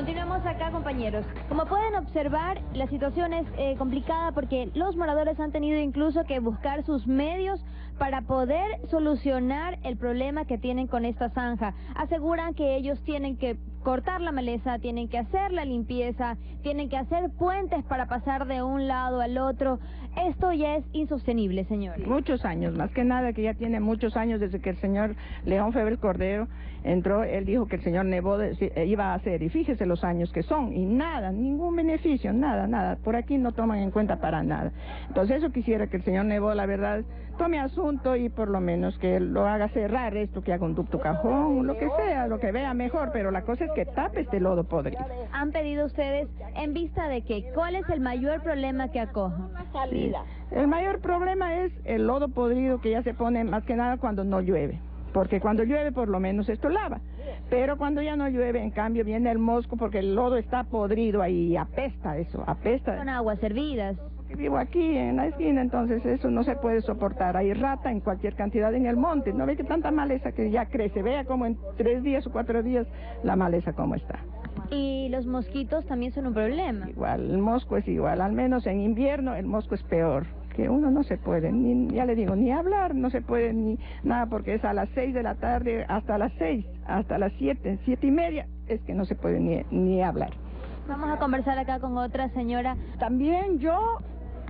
Continuamos acá, compañeros. Como pueden observar, la situación es eh, complicada porque los moradores han tenido incluso que buscar sus medios para poder solucionar el problema que tienen con esta zanja. Aseguran que ellos tienen que cortar la maleza, tienen que hacer la limpieza, tienen que hacer puentes para pasar de un lado al otro. Esto ya es insostenible, señor. Muchos años, más que nada que ya tiene muchos años desde que el señor León Feber Cordero entró, él dijo que el señor Nebo eh, iba a hacer, y fíjese los años que son, y nada, ningún beneficio, nada, nada, por aquí no toman en cuenta para nada. Entonces eso quisiera que el señor Nebo, la verdad, tome asunto y por lo menos que lo haga cerrar esto, que haga un ducto cajón, lo que sea, lo que vea mejor, pero la cosa es que tape este lodo podrido. Han pedido ustedes, en vista de que, ¿cuál es el mayor problema que acoja? El mayor problema es el lodo podrido que ya se pone más que nada cuando no llueve porque cuando llueve por lo menos esto lava. Pero cuando ya no llueve, en cambio, viene el mosco porque el lodo está podrido ahí, apesta eso, apesta. Son aguas hervidas. Vivo aquí en la esquina, entonces eso no se puede soportar. Hay rata en cualquier cantidad en el monte. ¿No ve que tanta maleza que ya crece? Vea como en tres días o cuatro días la maleza como está. Y los mosquitos también son un problema. Igual, el mosco es igual. Al menos en invierno el mosco es peor que uno no se puede, ni, ya le digo, ni hablar, no se puede ni nada, porque es a las seis de la tarde hasta las seis, hasta las siete, siete y media, es que no se puede ni, ni hablar. Vamos a conversar acá con otra señora. También yo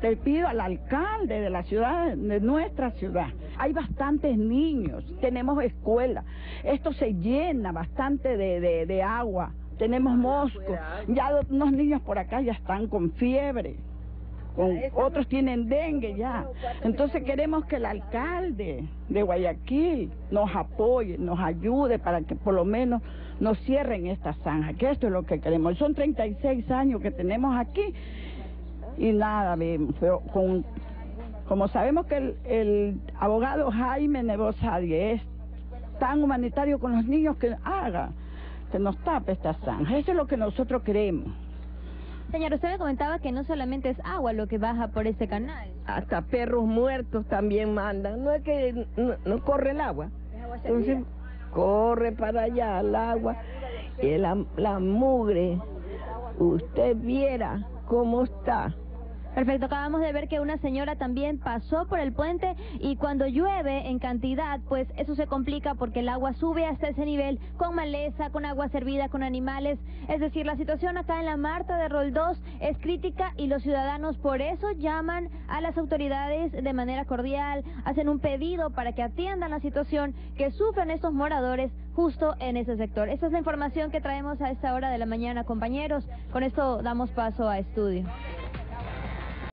te pido al alcalde de la ciudad, de nuestra ciudad. Hay bastantes niños, tenemos escuela, esto se llena bastante de, de, de agua, tenemos moscos, ya unos niños por acá ya están con fiebre otros tienen dengue ya. Entonces queremos que el alcalde de Guayaquil nos apoye, nos ayude para que por lo menos nos cierren esta zanja, que esto es lo que queremos. Son 36 años que tenemos aquí y nada, pero con, como sabemos que el, abogado Jaime Nebozadie es tan humanitario con los niños que haga, que nos tape esta zanja. Eso es lo que nosotros queremos. Señor, usted me comentaba que no solamente es agua lo que baja por este canal. Hasta perros muertos también mandan. No es que no, corre el agua. Entonces corre para allá el agua. Y la, la mugre, usted viera cómo está. Perfecto, acabamos de ver que una señora también pasó por el puente y cuando llueve en cantidad, pues eso se complica porque el agua sube hasta ese nivel con maleza, con agua servida, con animales. Es decir, la situación acá en la Marta de Roldós es crítica y los ciudadanos por eso llaman a las autoridades de manera cordial, hacen un pedido para que atiendan la situación que sufren estos moradores justo en ese sector. Esta es la información que traemos a esta hora de la mañana, compañeros. Con esto damos paso a estudio.